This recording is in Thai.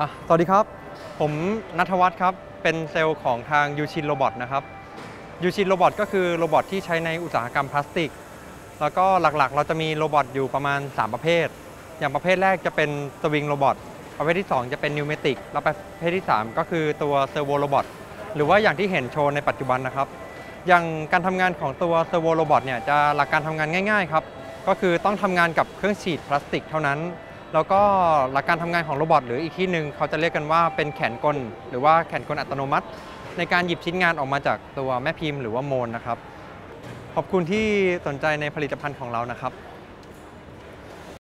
อะสวัสดีครับ ผมนัทวัฒน์ครับ เป็นเซลล์ของทาง Yushin robot นะครับ Yushin robot ก็คือ robot ที่ใช้ในอุตสาหกรรมพลาสติก แล้วก็หลักๆ เราจะมี robot อยู่ประมาณ 3 ประเภท อย่างประเภทแรกจะเป็น swing robot ประเภทที่ 2 จะเป็น pneumatic แล้วประเภทที่ 3 ก็คือตัว servo robot หรือว่าอย่างที่เห็นโชว์ในปัจจุบันนะครับ อย่างการทำงานของตัว servo robot เนี่ยจะหลักการทำงานง่ายๆครับ ก็คือต้องทำงานกับเครื่องฉีดพลาสติกเท่านั้น แล้วก็หลักการทำงานของโรบอทหรืออีกที่หนึ่งเขาจะเรียกกันว่าเป็นแขนกล หรือว่าแขนกลอัตโนมัติ ในการหยิบชิ้นงานออกมาจากตัวแม่พิมพ์หรือว่าโมนนะครับ ขอบคุณที่สนใจในผลิตภัณฑ์ของเรานะครับ